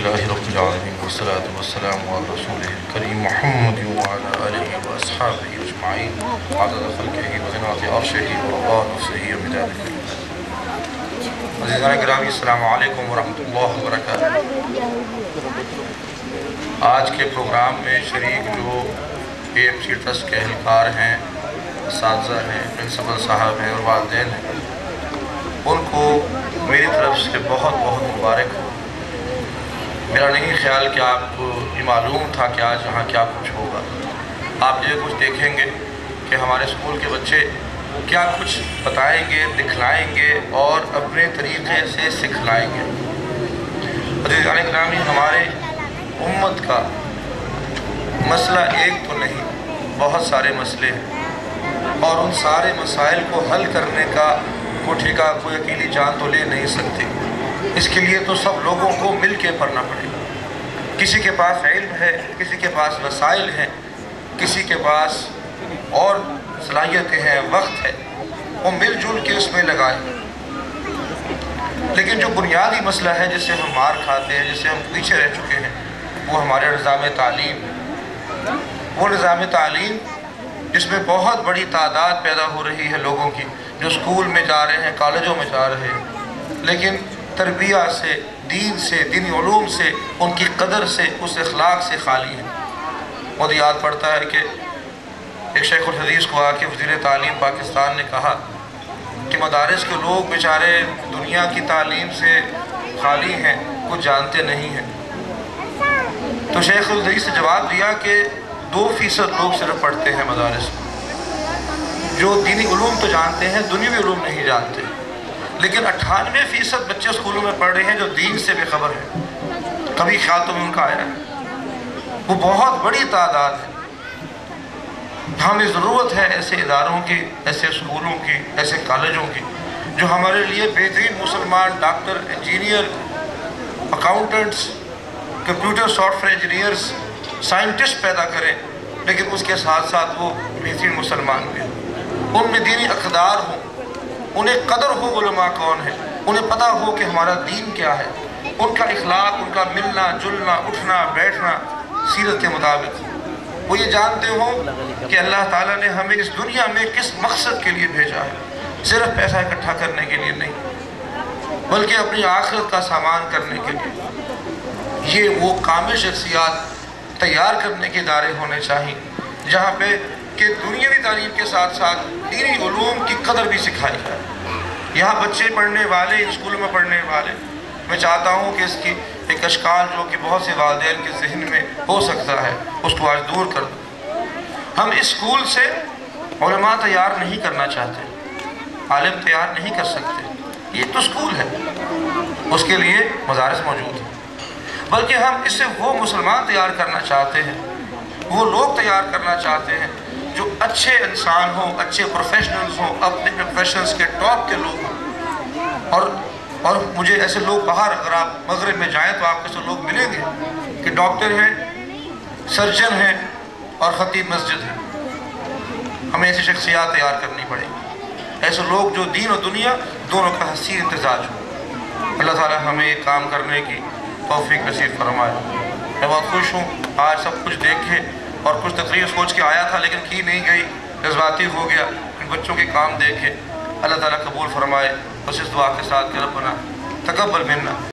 اللہ رب العالمین والصلاة والسلام على رسول الكريم محمد وعلى آله وأصحابه أجمعين عدد خلقه وزنات عرشه ورضاء نفسه ومداد كلمه عزیزان اکرامی السلام علیکم ورحمۃ اللہ وبرکاتہ۔ آج کے پروگرام میں شریک جو اے ایم سی ٹرسٹ کے اہلکار ہیں، اساتذہ ہیں، پرنسپل صاحب ہیں اور والدین ہیں، ان کو میری طرف سے بہت بہت مبارک ہو میرا نہیں خیال کہ آپ کو یہ معلوم تھا کہ آج یہاں کیا کچھ ہوگا۔ آپ یہ کچھ دیکھیں گے کہ ہمارے اسکول کے بچے کیا کچھ بتائیں گے، دکھلائیں گے اور اپنے طریقے سے سکھلائیں گے۔ عزیزان گرامی ہمارے امت کا مسئلہ ایک تو نہیں، بہت سارے مسئلے ہیں۔ اور ان سارے مسائل کو حل کرنے کا کوٹھی کا کوئی اکیلی جان تو لے نہیں سکتی اس کے لیے تو سب لوگوں کو مل کے پڑھنا پڑے۔ گا کسی کے پاس علم ہے، کسی کے پاس وسائل ہیں، کسی کے پاس اور صلاحیتیں ہیں، وقت ہے، وہ مل جل کے اس میں لگائیں۔ لیکن جو بنیادی مسئلہ ہے، جسے ہم مار کھاتے ہیں، جسے ہم پیچھے رہ چکے ہیں، وہ ہمارے نظام تعلیم وہ نظام تعلیم جس میں بہت بڑی تعداد پیدا ہو رہی ہے لوگوں کی، جو اسکول میں جا رہے ہیں، کالجوں میں جا رہے ہیں۔ لیکن تربیہ سے، دین سے، دینی علوم سے، ان کی قدر سے، اس اخلاق سے خالی ہیں بہت یاد پڑتا ہے کہ ایک شیخ الحدیث کو آ کے وزیر تعلیم پاکستان نے کہا کہ مدارس کے لوگ بچارے دنیا کی تعلیم سے خالی ہیں کچھ جانتے نہیں ہیں۔ تو شیخ الحدیث نے جواب دیا کہ دو فیصد لوگ صرف پڑھتے ہیں مدارس۔ جو دینی علوم تو جانتے ہیں دنیوی علوم نہیں جانتے۔ لیکن اٹھانوے فیصد بچے سکولوں میں پڑھ رہے ہیں جو دین سے بے خبر ہیں۔ کبھی خیاتوں میں ان کا آیا ہے۔ وہ بہت بڑی تعداد ہے۔ ہمیں ضرورت ہے ایسے اداروں کی، ایسے سکولوں کی، ایسے کالجوں کی، جو ہمارے لیے بہترین مسلمان doctor, engineer, accountants, computer software engineers scientist پیدا کریں۔ لیکن اس کے ساتھ ساتھ وہ بہترین مسلمان بھی ہوں ان میں دینی اقدار ہوں۔ انہیں قدر ہو علماء کون ہے انہیں پتہ ہو کہ ہمارا دین کیا ہے۔ ان کا اخلاق، ان کا ملنا، جلنا، اٹھنا، بیٹھنا، سیرت کے مطابق۔ وہ یہ جانتے ہوں کہ اللہ تعالیٰ نے ہمیں اس دنیا میں کس مقصد کے لیے بھیجا ہے۔ صرف پیسہ اکٹھا کرنے کے لیے نہیں، بلکہ اپنی آخرت کا سامان کرنے کے لیے۔ یہ وہ کامل شخصیات تیار کرنے کے ادارے ہونے چاہیے جہاں پہ کہ دنیاوی تعلیم کے ساتھ ساتھ دینی علوم کی قدر بھی سکھائی یہاں بچے پڑھنے والے، اسکول میں پڑھنے والے، میں چاہتا ہوں کہ اس کی ایک اشکال جو کہ بہت سے والدین کے ذہن میں ہو سکتا ہے، اس کو آج دور کر دوں۔ ہم اس اسکول سے علماء تیار نہیں کرنا چاہتے، عالم تیار نہیں کر سکتے۔ یہ تو اسکول ہے، اس کے لیے مزارس موجود ہیں۔ بلکہ ہم اس سے وہ مسلمان تیار کرنا چاہتے ہیں، وہ لوگ تیار کرنا چاہتے ہیں اچھے انسان ہوں، اچھے پروفیشنلز ہوں، اپنے پروفیشنلز کے ٹاپ کے لوگ ہوں۔ اور اور مجھے ایسے لوگ باہر، اگر آپ مغرب میں جائیں تو آپ کے سے لوگ ملیں گے کہ ڈاکٹر ہیں سرجن ہیں اور خطیب مسجد ہیں۔ ہمیں ایسی شخصیات تیار کرنی پڑے گی۔ ایسے لوگ جو دین اور دنیا دونوں کا حسین امتزاج ہو اللہ تعالی ہمیں یہ کام کرنے کی توفیق نصیب فرمائے۔ میں بہت خوش ہوں، آج سب کچھ دیکھے۔ اور کچھ تقریر سوچ کے آیا تھا، لیکن کی نہیں گئی، جذباتی ہو گیا۔ ان بچوں کے کام دیکھے۔ اللہ تعالیٰ قبول فرمائے۔ بس اس دعا کے ساتھ کہ ربنا تکبر منا۔